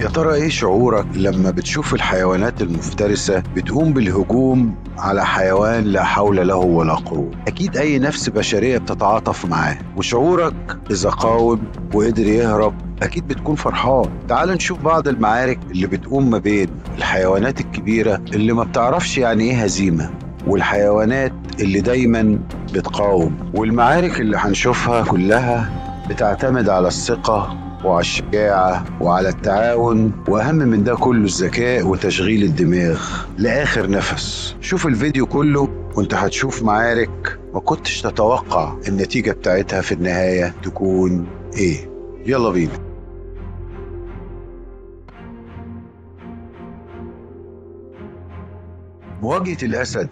يا ترى إيه شعورك لما بتشوف الحيوانات المفترسة بتقوم بالهجوم على حيوان لا حول له ولا قوة؟ أكيد أي نفس بشرية بتتعاطف معاه. وشعورك إذا قاوم وقدر يهرب أكيد بتكون فرحان. تعال نشوف بعض المعارك اللي بتقوم ما بين الحيوانات الكبيرة اللي ما بتعرفش يعني إيه هزيمة والحيوانات اللي دايما بتقاوم. والمعارك اللي هنشوفها كلها بتعتمد على الثقة وعلى الشجاعة وعلى التعاون وأهم من ده كله الذكاء وتشغيل الدماغ لآخر نفس. شوف الفيديو كله وأنت هتشوف معارك ما كنتش تتوقع النتيجة بتاعتها في النهاية تكون إيه. يلا بينا. مواجهة الأسد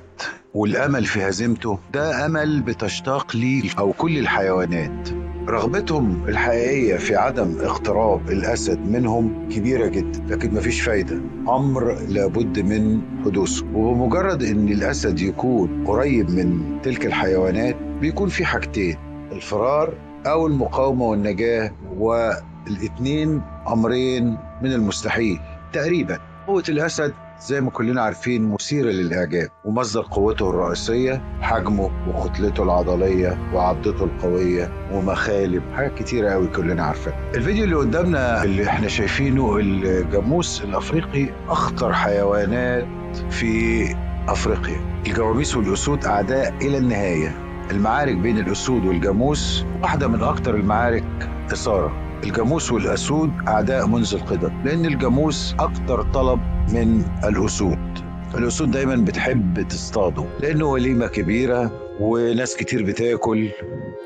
والأمل في هزيمته ده أمل بتشتاق ليه أو كل الحيوانات. رغبتهم الحقيقية في عدم اقتراب الأسد منهم كبيرة جدا لكن مفيش فايدة. أمر لابد من حدوثه. وبمجرد أن الأسد يكون قريب من تلك الحيوانات بيكون في حاجتين الفرار أو المقاومة والنجاة والاتنين أمرين من المستحيل. تقريبا قوة الأسد زي ما كلنا عارفين مثيرة للإعجاب ومصدر قوته الرئيسية حجمه وكتلته العضلية وعضته القوية ومخالب حاجات كتيرة قوي كلنا عارفينها. الفيديو اللي قدامنا اللي إحنا شايفينه الجاموس الأفريقي أخطر حيوانات في أفريقيا. الجواميس والأسود أعداء إلى النهاية. المعارك بين الأسود والجاموس واحدة من أكتر المعارك إثارة. الجاموس والأسود أعداء منذ القدم لأن الجاموس أكتر طلب من الأسود. الأسود دايما بتحب تصطاده لأنه وليمة كبيرة وناس كتير بتاكل.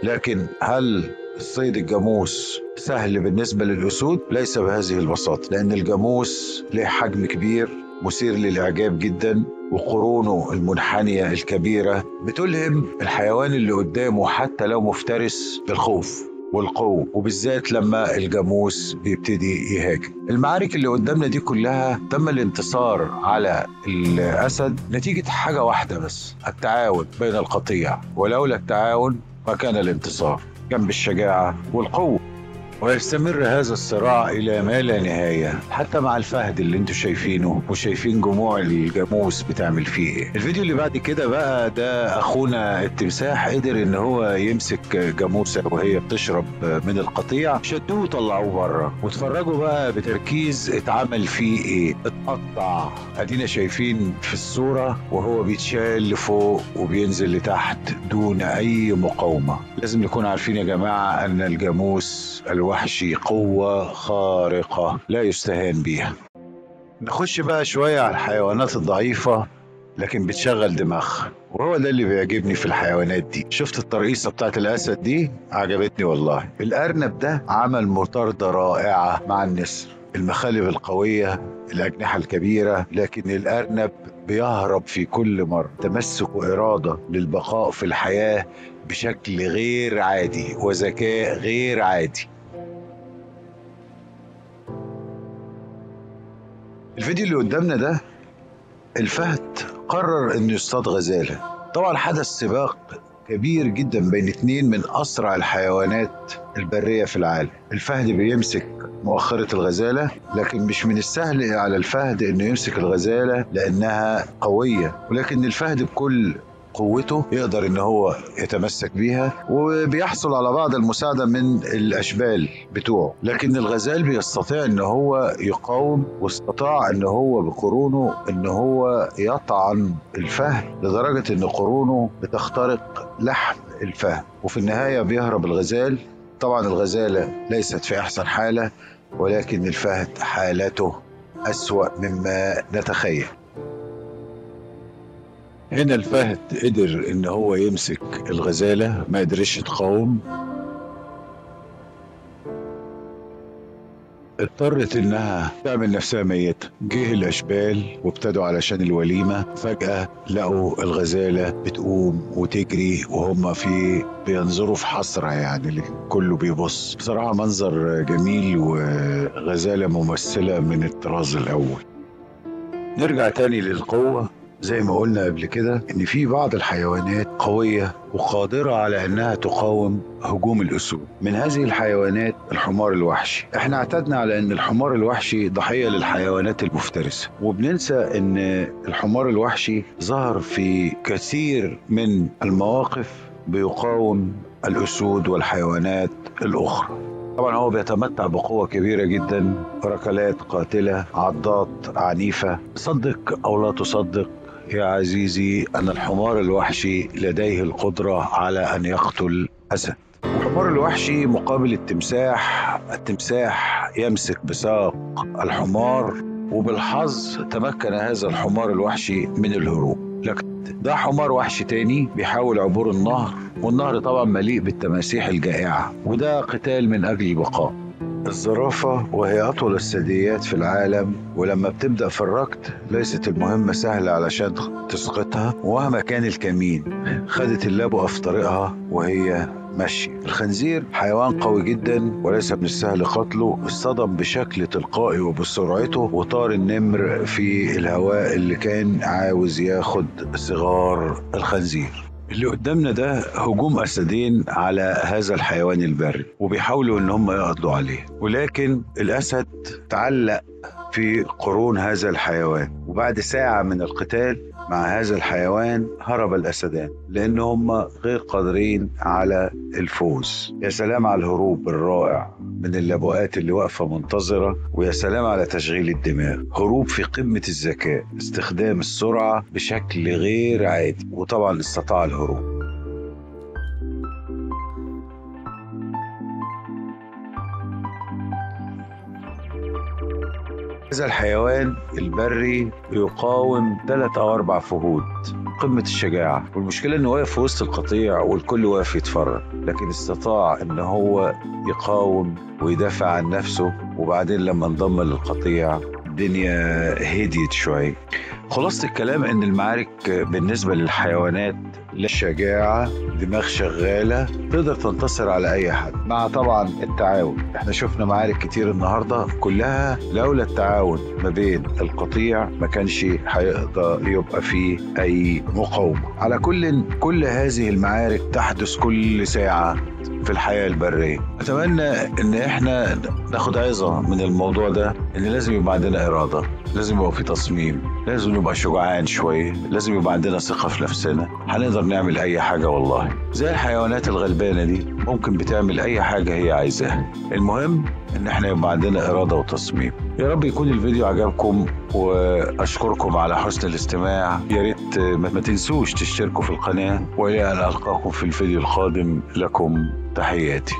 لكن هل الصيد الجاموس سهل بالنسبة للأسود؟ ليس بهذه البساطة لأن الجاموس له حجم كبير مثير للإعجاب جدا وقرونه المنحنية الكبيرة بتلهم الحيوان اللي قدامه حتى لو مفترس بالخوف. والقوة. وبالذات لما الجاموس بيبتدي يهاجم. المعارك اللي قدامنا دي كلها تم الانتصار على الأسد نتيجة حاجة واحدة بس التعاون بين القطيع. ولولا التعاون ما كان الانتصار. كان بالشجاعة والقوة. ويستمر هذا الصراع إلى ما لا نهاية حتى مع الفهد اللي أنتوا شايفينه وشايفين جموع الجاموس بتعمل فيه. إيه الفيديو اللي بعد كده بقى ده أخونا التمساح قدر إن هو يمسك جاموسة وهي بتشرب من القطيع شدوه وطلعوه بره. واتفرجوا بقى بتركيز اتعمل فيه إيه؟ اتقطع. أدينا شايفين في الصورة وهو بيتشال لفوق وبينزل لتحت دون أي مقاومة. لازم نكون عارفين يا جماعة أن الجاموس الوحشي قوة خارقة لا يستهان بيها. نخش بقى شوية على الحيوانات الضعيفة لكن بتشغل دماغها وهو ده اللي بيعجبني في الحيوانات دي. شفت الترقيصة بتاعت الأسد دي؟ عجبتني والله. الأرنب ده عمل مطاردة رائعة مع النسر المخالب القوية الأجنحة الكبيرة لكن الأرنب بيهرب في كل مرة. تمسك وإرادة للبقاء في الحياة بشكل غير عادي وذكاء غير عادي. الفيديو اللي قدامنا ده الفهد قرر إنه يصطاد غزالة. طبعا حدث سباق كبير جدا بين اتنين من أسرع الحيوانات البرية في العالم. الفهد بيمسك مؤخرة الغزالة لكن مش من السهل على الفهد إنه يمسك الغزالة لأنها قوية. ولكن الفهد بكل قوته يقدر إن هو يتمسك بيها وبيحصل على بعض المساعدة من الأشبال بتوعه. لكن الغزال بيستطيع إن هو يقاوم واستطاع إن هو بقرونه إن هو يطعن الفهد لدرجة إن قرونه بتخترق لحم الفهد وفي النهاية بيهرب الغزال. طبعا الغزالة ليست في أحسن حالة ولكن الفهد حالته أسوأ مما نتخيل. هنا الفهد قدر إن هو يمسك الغزالة ما قدرش تقاوم اضطرت إنها تعمل نفسها ميتة. جه الأشبال وابتدوا علشان الوليمة. فجأة لقوا الغزالة بتقوم وتجري وهم في بينظروا في حسرة يعني كله بيبص. بصراحة منظر جميل وغزالة ممثلة من الطراز الأول. نرجع تاني للقوة. زي ما قلنا قبل كده إن في بعض الحيوانات قوية وقادرة على إنها تقاوم هجوم الأسود. من هذه الحيوانات الحمار الوحشي. إحنا اعتدنا على إن الحمار الوحشي ضحية للحيوانات المفترسة. وبننسى إن الحمار الوحشي ظهر في كثير من المواقف بيقاوم الأسود والحيوانات الأخرى. طبعا هو بيتمتع بقوة كبيرة جدا. ركلات قاتلة عضات عنيفة. صدق أو لا تصدق يا عزيزي أن الحمار الوحشي لديه القدرة على أن يقتل أسد. الحمار الوحشي مقابل التمساح التمساح يمسك بساق الحمار وبالحظ تمكن هذا الحمار الوحشي من الهروب. لكن ده حمار وحشي تاني بيحاول عبور النهر والنهر طبعا مليء بالتماسيح الجائعة وده قتال من أجل البقاء. الزرافة وهي أطول الثدييات في العالم ولما بتبدأ في الركض ليست المهمة سهلة علشان تسقطها ومهما كان الكمين خدت اللبؤة في طريقها وهي ماشي الخنزير حيوان قوي جدا وليس من السهل قتله اصطدم بشكل تلقائي وبسرعته وطار النمر في الهواء اللي كان عاوز ياخد صغار الخنزير. اللي قدامنا ده هجوم أسدين على هذا الحيوان البري وبيحاولوا إن هم يقضوا عليه. ولكن الأسد تعلق في قرون هذا الحيوان. وبعد ساعة من القتال مع هذا الحيوان هرب الأسدان لأن هم غير قادرين على الفوز. يا سلام على الهروب الرائع من اللبؤات اللي واقفة منتظرة ويا سلام على تشغيل الدماغ. هروب في قمة الذكاء استخدام السرعة بشكل غير عادي وطبعا استطاع الهروب. هذا الحيوان البري يقاوم ثلاث أو أربع فهود. قمة الشجاعة. والمشكلة إنه واقف في وسط القطيع والكل واقف يتفرج. لكن استطاع إن هو يقاوم ويدافع عن نفسه. وبعدين لما انضم للقطيع الدنيا هديت شوية خلاصة الكلام إن المعارك بالنسبة للحيوانات للشجاعة دماغ شغالة تقدر تنتصر على أي حد. مع طبعا التعاون. إحنا شفنا معارك كتير النهاردة كلها لولا التعاون ما بين القطيع ما كانش هيقدر يبقى فيه أي مقاومة. على كل كل هذه المعارك تحدث كل ساعة في الحياة البرية. أتمنى إن إحنا ناخد عظة من الموضوع ده. إن لازم يبقى عندنا إرادة لازم يبقى في تصميم لازم نبقى شجعان شوية لازم يبقى عندنا ثقة في نفسنا. هنقدر نعمل أي حاجة والله. زي الحيوانات الغلبانة دي ممكن بتعمل أي حاجة هي عايزاها. المهم إن إحنا يبقى عندنا إرادة وتصميم. يا رب يكون الفيديو عجبكم وأشكركم على حسن الاستماع. يا ريت ما تنسوش تشتركوا في القناة والى ان ألقاكم في الفيديو القادم. لكم تحياتي.